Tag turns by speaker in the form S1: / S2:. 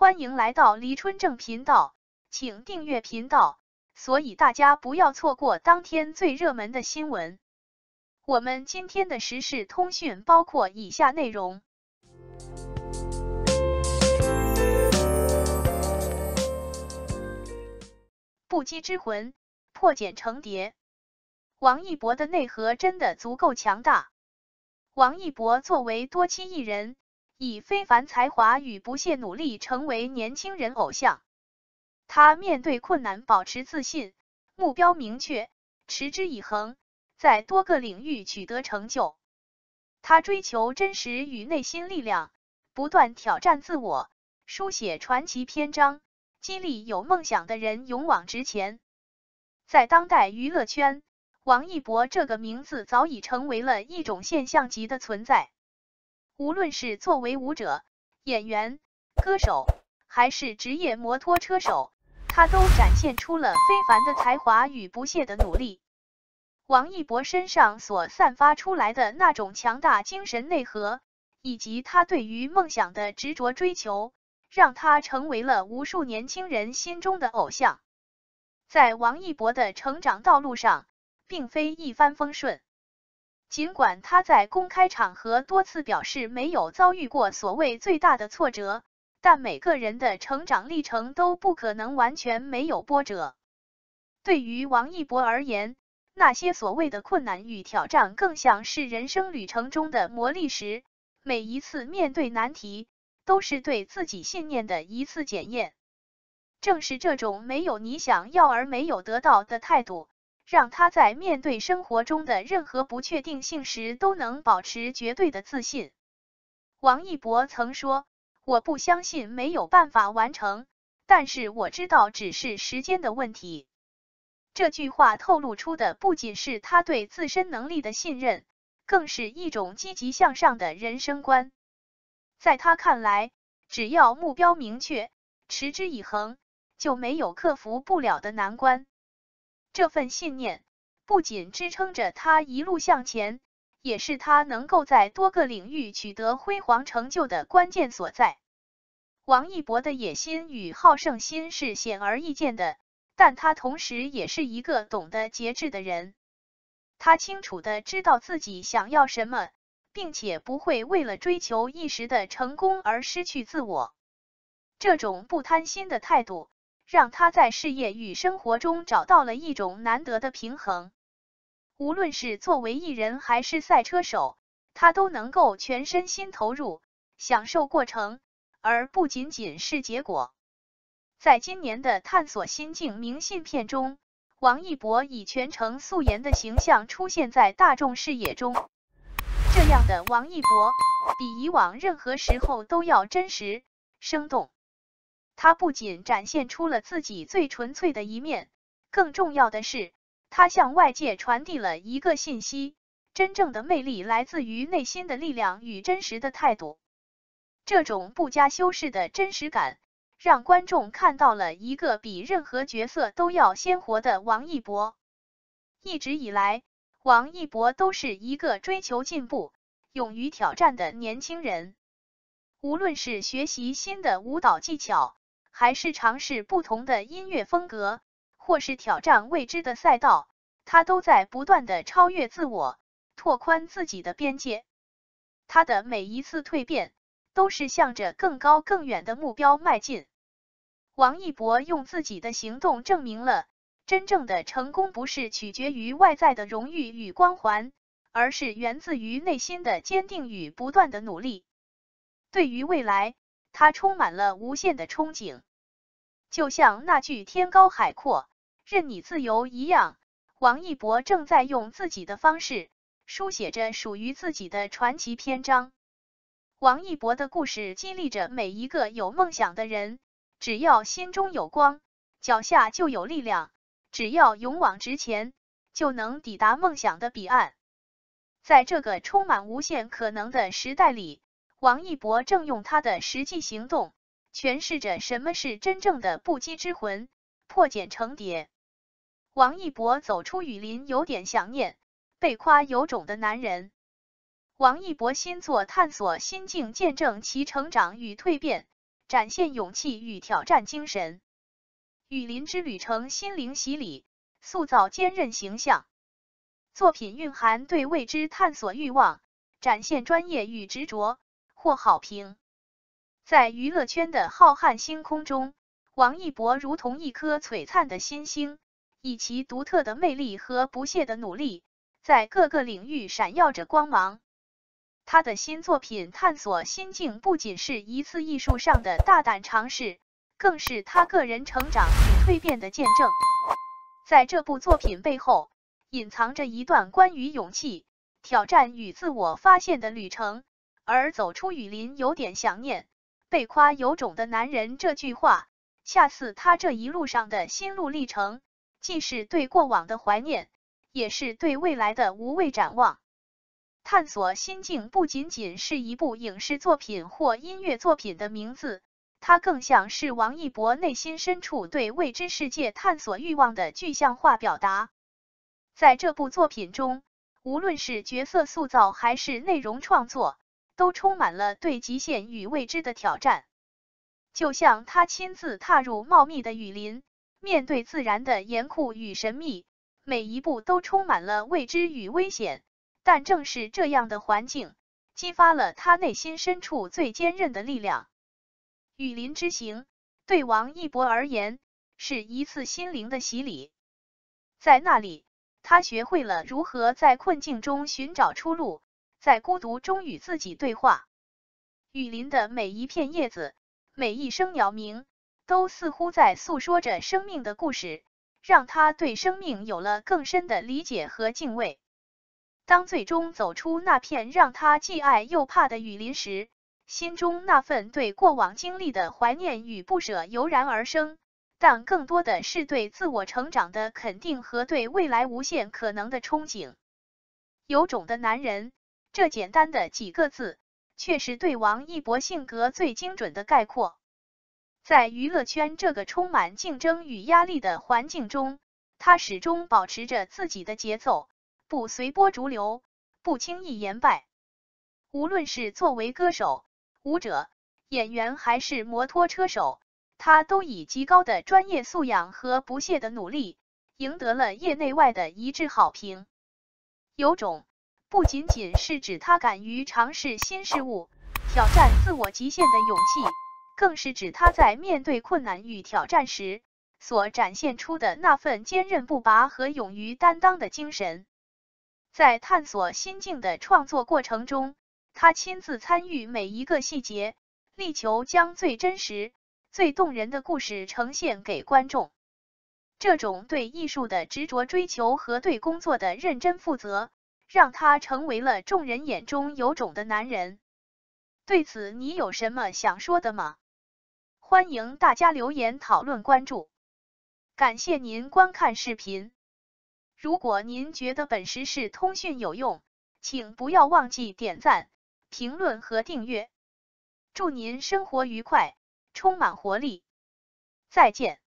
S1: 欢迎来到黎春正频道，请订阅频道，所以大家不要错过当天最热门的新闻。我们今天的时事通讯包括以下内容：不羁之魂破茧成蝶，王一博的内核真的足够强大。王一博作为多栖艺人。以非凡才华与不懈努力成为年轻人偶像。他面对困难保持自信，目标明确，持之以恒，在多个领域取得成就。他追求真实与内心力量，不断挑战自我，书写传奇篇章，激励有梦想的人勇往直前。在当代娱乐圈，王一博这个名字早已成为了一种现象级的存在。无论是作为舞者、演员、歌手，还是职业摩托车手，他都展现出了非凡的才华与不懈的努力。王一博身上所散发出来的那种强大精神内核，以及他对于梦想的执着追求，让他成为了无数年轻人心中的偶像。在王一博的成长道路上，并非一帆风顺。尽管他在公开场合多次表示没有遭遇过所谓最大的挫折，但每个人的成长历程都不可能完全没有波折。对于王一博而言，那些所谓的困难与挑战更像是人生旅程中的磨砺石，每一次面对难题，都是对自己信念的一次检验。正是这种没有你想要而没有得到的态度。让他在面对生活中的任何不确定性时都能保持绝对的自信。王一博曾说：“我不相信没有办法完成，但是我知道只是时间的问题。”这句话透露出的不仅是他对自身能力的信任，更是一种积极向上的人生观。在他看来，只要目标明确，持之以恒，就没有克服不了的难关。这份信念不仅支撑着他一路向前，也是他能够在多个领域取得辉煌成就的关键所在。王一博的野心与好胜心是显而易见的，但他同时也是一个懂得节制的人。他清楚的知道自己想要什么，并且不会为了追求一时的成功而失去自我。这种不贪心的态度。让他在事业与生活中找到了一种难得的平衡。无论是作为艺人还是赛车手，他都能够全身心投入，享受过程，而不仅仅是结果。在今年的探索心境明信片中，王一博以全程素颜的形象出现在大众视野中。这样的王一博，比以往任何时候都要真实生动。他不仅展现出了自己最纯粹的一面，更重要的是，他向外界传递了一个信息：真正的魅力来自于内心的力量与真实的态度。这种不加修饰的真实感，让观众看到了一个比任何角色都要鲜活的王一博。一直以来，王一博都是一个追求进步、勇于挑战的年轻人。无论是学习新的舞蹈技巧，还是尝试不同的音乐风格，或是挑战未知的赛道，他都在不断的超越自我，拓宽自己的边界。他的每一次蜕变，都是向着更高更远的目标迈进。王一博用自己的行动证明了，真正的成功不是取决于外在的荣誉与光环，而是源自于内心的坚定与不断的努力。对于未来，他充满了无限的憧憬。就像那句“天高海阔，任你自由”一样，王一博正在用自己的方式书写着属于自己的传奇篇章。王一博的故事激励着每一个有梦想的人：只要心中有光，脚下就有力量；只要勇往直前，就能抵达梦想的彼岸。在这个充满无限可能的时代里，王一博正用他的实际行动。诠释着什么是真正的不羁之魂，破茧成蝶。王一博走出雨林，有点想念被夸有种的男人。王一博新作探索心境，见证其成长与蜕变，展现勇气与挑战精神。雨林之旅程心灵洗礼，塑造坚韧形象。作品蕴含对未知探索欲望，展现专业与执着，获好评。在娱乐圈的浩瀚星空中，王一博如同一颗璀璨的新星，以其独特的魅力和不懈的努力，在各个领域闪耀着光芒。他的新作品探索心境，不仅是一次艺术上的大胆尝试，更是他个人成长与蜕变的见证。在这部作品背后，隐藏着一段关于勇气、挑战与自我发现的旅程。而走出雨林，有点想念，被夸有种的男人这句话，恰似他这一路上的心路历程，既是对过往的怀念，也是对未来的无畏展望。探索心境不仅仅是一部影视作品或音乐作品的名字，它更像是王一博内心深处对未知世界探索欲望的具象化表达。在这部作品中，无论是角色塑造还是内容创作，都充满了对极限与未知的挑战。就像他亲自踏入茂密的雨林，面对自然的严酷与神秘，每一步都充满了未知与危险。但正是这样的环境，激发了他内心深处最坚韧的力量。雨林之行对王一博而言是一次心灵的洗礼，在那里，他学会了如何在困境中寻找出路，在孤独中与自己对话。雨林的每一片叶子，每一声鸟鸣，都似乎在诉说着生命的故事，让他对生命有了更深的理解和敬畏。当最终走出那片让他既爱又怕的雨林时，心中那份对过往经历的怀念与不舍油然而生，但更多的是对自我成长的肯定和对未来无限可能的憧憬。有种的男人，这简单的几个字，却是对王一博性格最精准的概括。在娱乐圈这个充满竞争与压力的环境中，他始终保持着自己的节奏。不随波逐流，不轻易言败。无论是作为歌手、舞者、演员，还是摩托车手，他都以极高的专业素养和不懈的努力，赢得了业内外的一致好评。有种，不仅仅是指他敢于尝试新事物、挑战自我极限的勇气，更是指他在面对困难与挑战时，所展现出的那份坚韧不拔和勇于担当的精神。在探索心境的创作过程中，他亲自参与每一个细节，力求将最真实、最动人的故事呈现给观众。这种对艺术的执着追求和对工作的认真负责，让他成为了众人眼中有种的男人。对此，你有什么想说的吗？欢迎大家留言讨论关注。感谢您观看视频。如果您觉得本时事通讯有用，请不要忘记点赞、评论和订阅。祝您生活愉快，充满活力！再见。